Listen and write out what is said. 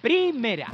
primera.